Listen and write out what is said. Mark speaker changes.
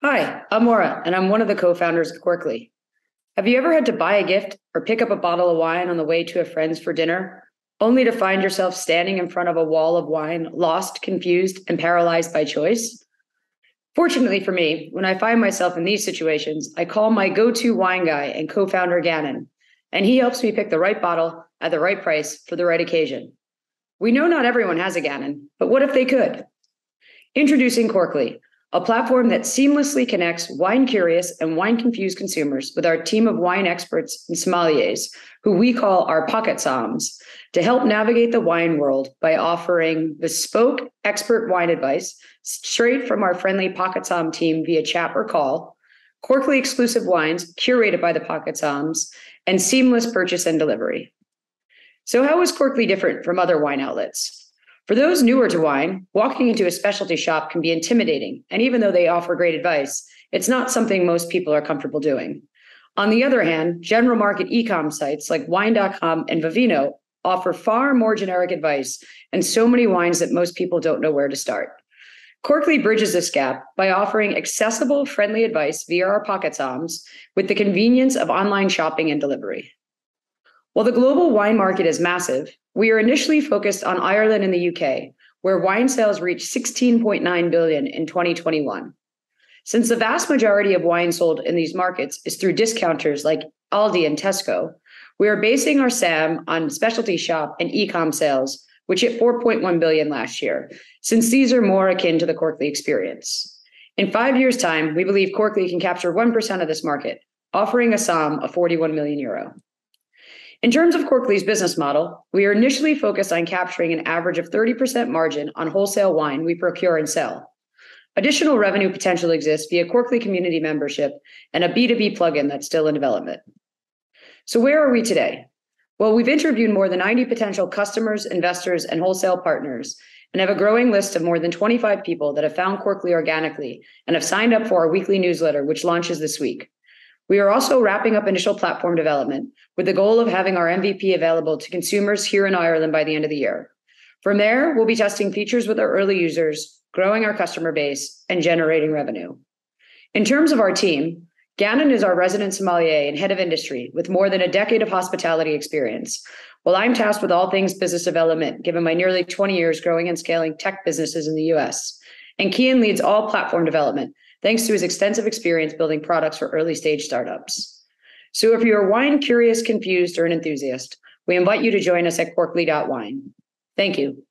Speaker 1: Hi, I'm Maura, and I'm one of the co founders of Corkly. Have you ever had to buy a gift or pick up a bottle of wine on the way to a friend's for dinner, only to find yourself standing in front of a wall of wine, lost, confused, and paralyzed by choice? Fortunately for me, when I find myself in these situations, I call my go to wine guy and co founder Gannon, and he helps me pick the right bottle at the right price for the right occasion. We know not everyone has a Gannon, but what if they could? Introducing Corkly, a platform that seamlessly connects wine curious and wine confused consumers with our team of wine experts and sommeliers, who we call our pocket somms, to help navigate the wine world by offering bespoke expert wine advice straight from our friendly pocket somm team via chat or call, Corkly exclusive wines curated by the pocket somms, and seamless purchase and delivery. So, how is Corkly different from other wine outlets? For those newer to wine, walking into a specialty shop can be intimidating, and even though they offer great advice, it's not something most people are comfortable doing. On the other hand, general market ecom sites like wine.com and Vivino offer far more generic advice and so many wines that most people don't know where to start. Corkly bridges this gap by offering accessible, friendly advice via our pocket somms with the convenience of online shopping and delivery. While the global wine market is massive, we are initially focused on Ireland and the UK, where wine sales reached 16.9 billion in 2021. Since the vast majority of wine sold in these markets is through discounters like Aldi and Tesco, we are basing our SAM on specialty shop and e-com sales, which hit 4.1 billion last year, since these are more akin to the Corkly experience. In five years' time, we believe Corkly can capture 1% of this market, offering a SAM of 41 million euro. In terms of Corkly's business model, we are initially focused on capturing an average of 30% margin on wholesale wine we procure and sell. Additional revenue potential exists via Corkly community membership and a B2B plugin that's still in development. So, where are we today? Well, we've interviewed more than 90 potential customers, investors, and wholesale partners, and have a growing list of more than 25 people that have found Corkly organically and have signed up for our weekly newsletter, which launches this week. We are also wrapping up initial platform development with the goal of having our MVP available to consumers here in Ireland by the end of the year. From there, we'll be testing features with our early users, growing our customer base, and generating revenue. In terms of our team, Gannon is our resident sommelier and head of industry with more than a decade of hospitality experience. While I'm tasked with all things business development, given my nearly 20 years growing and scaling tech businesses in the US. And Kian leads all platform development, thanks to his extensive experience building products for early stage startups. So if you're wine curious, confused, or an enthusiast, we invite you to join us at Corkly.wine. Thank you.